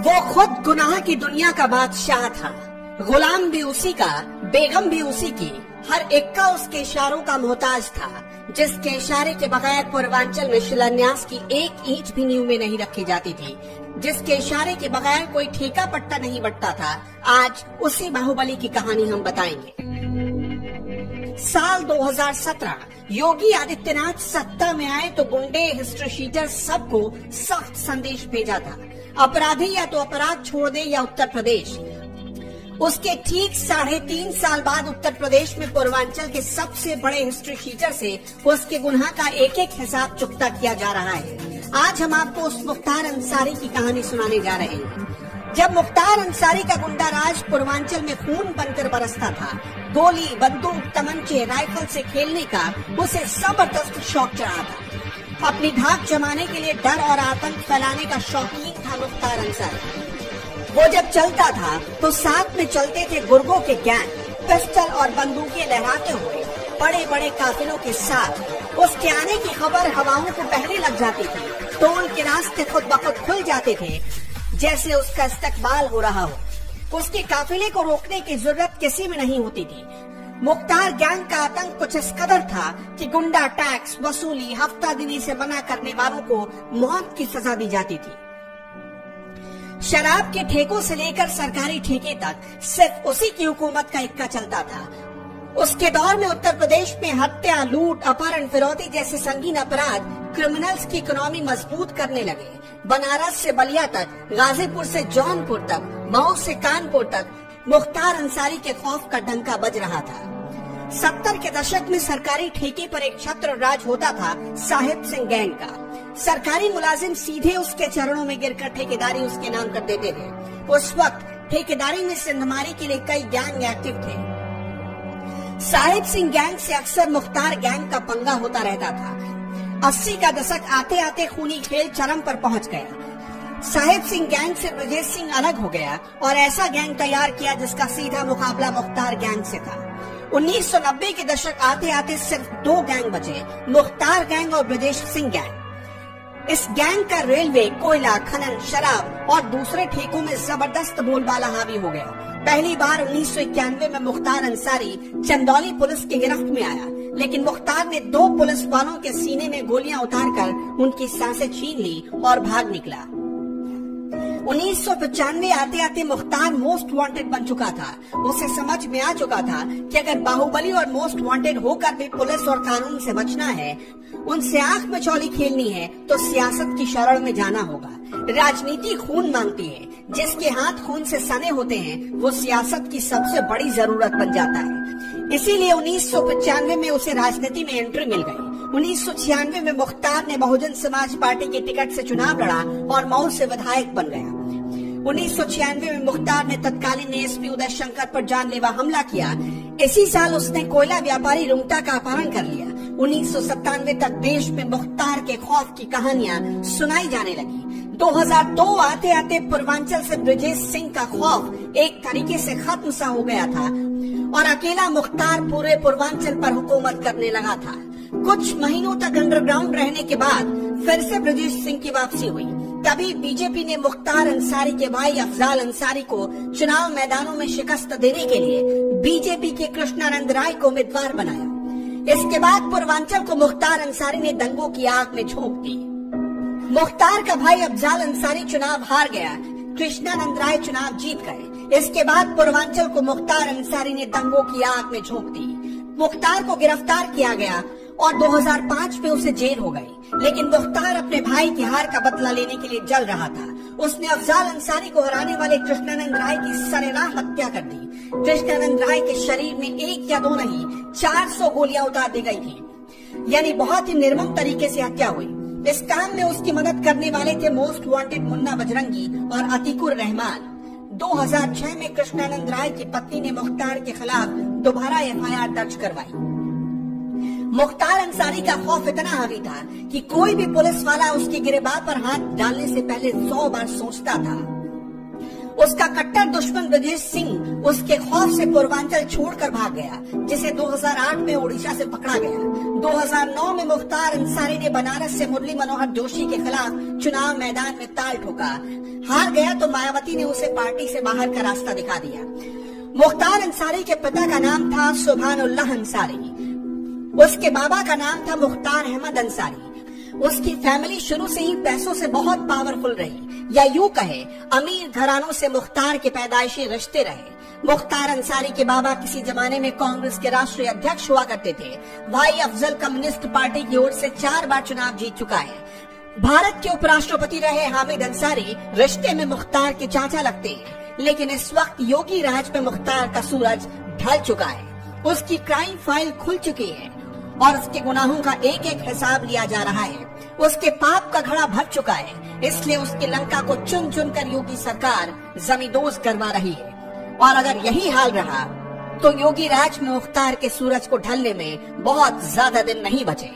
वो खुद गुनाह की दुनिया का बादशाह था। गुलाम भी उसी का, बेगम भी उसी की। हर इक्का उसके इशारों का मोहताज था, जिसके इशारे के बगैर पूर्वांचल में शिलान्यास की एक ईंट भी नींव में नहीं रखी जाती थी। जिसके इशारे के बगैर कोई ठेका पट्टा नहीं बटता था। आज उसी बाहुबली की कहानी हम बताएँगे। साल 2017 योगी आदित्यनाथ सत्ता में आए तो गुंडे, हिस्ट्री शीटर सबको सख्त संदेश भेजा था। अपराधी या तो अपराध छोड़ दे या उत्तर प्रदेश। उसके ठीक साढ़े तीन साल बाद उत्तर प्रदेश में पूर्वांचल के सबसे बड़े हिस्ट्री शीटर से उसके गुनाह का एक एक हिसाब चुकता किया जा रहा है। आज हम आपको उस मुख्तार अंसारी की कहानी सुनाने जा रहे हैं। जब मुख्तार अंसारी का गुंडा राज पूर्वांचल में खून बनकर बरसता था, गोली, बंदूक, तमंचे, राइफल से खेलने का उसे ज़बरदस्त शौक चढ़ा था। अपनी धाक जमाने के लिए डर और आतंक फैलाने का शौकीन था मुख्तार अंसारी वो जब चलता था तो साथ में चलते थे गुर्गों के गैंग, पिस्टल और बंदूकें लहराते हुए। बड़े बड़े काफिलों के साथ उसके आने की खबर हवाओं को पहले लग जाती थी। टोल के रास्ते खुद बखुद खुल जाते थे, जैसे उसका इस्तकबाल हो रहा हो। उसके काफिले को रोकने की ज़रूरत किसी में नहीं होती थी। मुख्तार गैंग का आतंक कुछ इस कदर था कि गुंडा टैक्स, वसूली, हफ़्ता दिनी से मना करने वालों को मौत की सजा दी जाती थी। शराब के ठेकों से लेकर सरकारी ठेके तक, सिर्फ़ उसी की हुकूमत का इक्का चलता था। उसके दौर में उत्तर प्रदेश में हत्या, लूट, अपहरण, फिरौती जैसे संगीन अपराध क्रिमिनल्स की इकोनॉमी मज़बूत करने लगे। बनारस से बलिया तक, गाजीपुर से जौनपुर तक, मऊ से कानपुर तक मुख्तार अंसारी के खौफ का डंका बज रहा था। सत्तर के दशक में सरकारी ठेके पर एक छत्र राज होता था साहिब सिंह गैंग का। सरकारी मुलाजिम सीधे उसके चरणों में गिरकर ठेकेदारी उसके नाम कर देते थे। उस वक्त ठेकेदारी में सिंधमारी के लिए कई गैंग एक्टिव थे। साहिब सिंह गैंग से अक्सर मुख्तार गैंग का पंगा होता रहता था। अस्सी का दशक आते आते खूनी खेल चरम पर पहुँच गया। साहिब सिंह गैंग से ब्रजेश सिंह अलग हो गया और ऐसा गैंग तैयार किया जिसका सीधा मुकाबला मुख्तार गैंग से था। 1990 के दशक आते आते सिर्फ़ दो गैंग बचे, मुख्तार गैंग और ब्रजेश सिंह गैंग इस गैंग का रेलवे, कोयला, खनन, शराब और दूसरे ठेकों में ज़बरदस्त बोलबाला हावी हो गया। पहली बार उन्नीस सौ इक्यानवे में मुख्तार अंसारी चंदौली पुलिस की गिरफ्त में आया। लेकिन मुख्तार ने दो पुलिस वालों के सीने में गोलियाँ उतारकर उनकी साँसें छीन ली और भाग निकला। उन्नीस आते आते मुख्तार मोस्ट वांटेड बन चुका था। उसे समझ में आ चुका था कि अगर बाहुबली और मोस्ट वांटेड होकर भी पुलिस और कानून से बचना है, उनसे आँख में चौली खेलनी है तो सियासत की शरण में जाना होगा। राजनीति खून मांगती है। जिसके हाथ खून से सने होते हैं, वो सियासत की सबसे बड़ी ज़रूरत बन जाता है। इसीलिए उन्नीस में उसे राजनीति में एंट्री मिल गई। उन्नीस सौ छियानवे में मुख्तार ने बहुजन समाज पार्टी के टिकट से चुनाव लड़ा और मऊ से विधायक बन गया। उन्नीस सौ छियानवे में मुख्तार ने तत्कालीन एसपी उदय शंकर पर जानलेवा हमला किया। इसी साल उसने कोयला व्यापारी रुंगटा का अपहरण कर लिया। उन्नीस सौ सत्तानवे तक देश में मुख्तार के खौफ की कहानियाँ सुनाई जाने लगी। 2002 आते आते पूर्वांचल से ब्रजेश सिंह का खौफ एक तरीके से खत्म सा हो गया था और अकेला मुख्तार पूरे पूर्वांचल पर हुकूमत करने लगा था। कुछ महीनों तक अंडरग्राउंड रहने के बाद फिर से ब्रजेश सिंह की वापसी हुई। तभी बीजेपी ने मुख्तार अंसारी के भाई अफजाल अंसारी को चुनाव मैदानों में शिकस्त देने के लिए बीजेपी के कृष्णानंद राय को उम्मीदवार बनाया। इसके बाद पूर्वांचल को मुख्तार अंसारी ने दंगों की आग में झोंक दी। मुख्तार का भाई अफजाल अंसारी चुनाव हार गया। कृष्णानंद राय चुनाव जीत गए। इसके बाद पूर्वांचल को मुख्तार अंसारी ने दंगों की आग में झोंक दी। मुख्तार को गिरफ़्तार किया गया। और 2005 में उसे जेल हो गई। लेकिन मुख्तार अपने भाई की हार का बदला लेने के लिए जल रहा था। उसने अफजाल अंसारी को हराने वाले कृष्णानंद राय की सरेराह हत्या कर दी। कृष्णानंद राय के शरीर में एक या दो नहीं 400 गोलियाँ उतार दी गई थी। यानी बहुत ही निर्मम तरीके से हत्या हुई। इस काम में उसकी मदद करने वाले थे मोस्ट वांटेड मुन्ना बजरंगी और अतिकुर रहमान। 2006 में कृष्णानंद राय की पत्नी ने मुख्तार के खिलाफ दोबारा एफआईआर दर्ज करवाई। मुख्तार अंसारी का खौफ इतना हावी था कि कोई भी पुलिस वाला उसकी गिरबार पर हाथ डालने से पहले सौ बार सोचता था। उसका कट्टर दुश्मन ब्रजेश सिंह उसके खौफ से पूर्वांचल छोड़कर भाग गया, जिसे 2008 में ओडिशा से पकड़ा गया। 2009 में मुख्तार अंसारी ने बनारस से मुरली मनोहर जोशी के खिलाफ चुनाव मैदान में ताल ठोका। हार गया तो मायावती ने उसे पार्टी से बाहर का रास्ता दिखा दिया। मुख्तार अंसारी के पिता का नाम था सुबहानल्लाह अंसारी। उसके बाबा का नाम था मुख्तार अहमद अंसारी। उसकी फैमिली शुरू से ही पैसों से बहुत पावरफुल रही। या यूँ कहे, अमीर घरानों से मुख्तार के पैदाइशी रिश्ते रहे। मुख्तार अंसारी के बाबा किसी जमाने में कांग्रेस के राष्ट्रीय अध्यक्ष हुआ करते थे। भाई अफजल कम्युनिस्ट पार्टी की ओर से चार बार चुनाव जीत चुका है। भारत के उपराष्ट्रपति रहे हामिद अंसारी रिश्ते में मुख्तार के चाचा लगते हैं। लेकिन इस वक्त योगी राज में मुख्तार का सूरज ढल चुका है। उसकी क्राइम फ़ाइल खुल चुकी है। और उसके गुनाहों का एक एक हिसाब लिया जा रहा है। उसके पाप का घड़ा भर चुका है। इसलिए उसकी लंका को चुन चुन कर योगी सरकार जमींदोज करवा रही है। और अगर यही हाल रहा तो योगी राज मुख्तार के सूरज को ढलने में बहुत ज़्यादा दिन नहीं बचे।